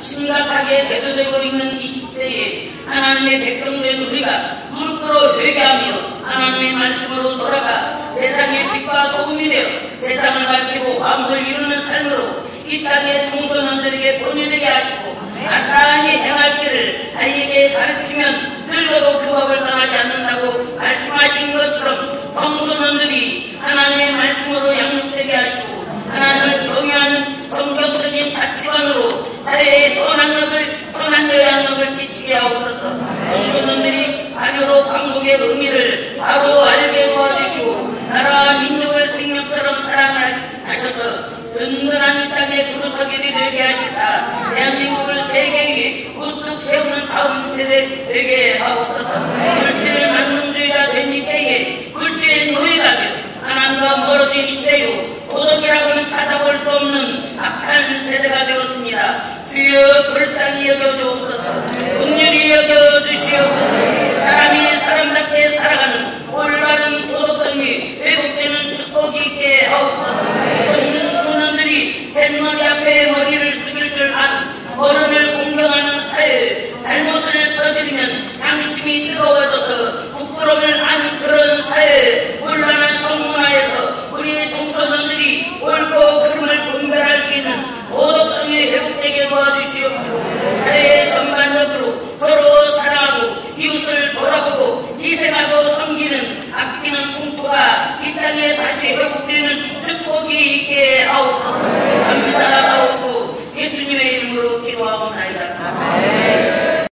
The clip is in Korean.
심각하게 대두되고 있는 이 시대에 하나님의 백성된 우리가 물끄러 회개하며 하나님의 말씀으로 돌아가 세상의 빛과 소금이 되어 세상을 밝히고 화목을 이루는 삶으로 이 땅의 청소년들에게 본유되게 하시고 마땅히 행할 길을 아이에게 가르치면 늙어도 그 법을 떠나지 않는다고 든든한 이 땅에 그루터기를 되게 하시사 대한민국을 세계에 우뚝 세우는 다음 세대 되게 하옵소서. 물질 만능주의가 된 이 때에 물질 노예가 된 하나님과 멀어진 이세요 도덕이라고는 찾아볼 수 없는 악한 세대가 되었습니다. 주여 불쌍히 여겨줘. What are Amén.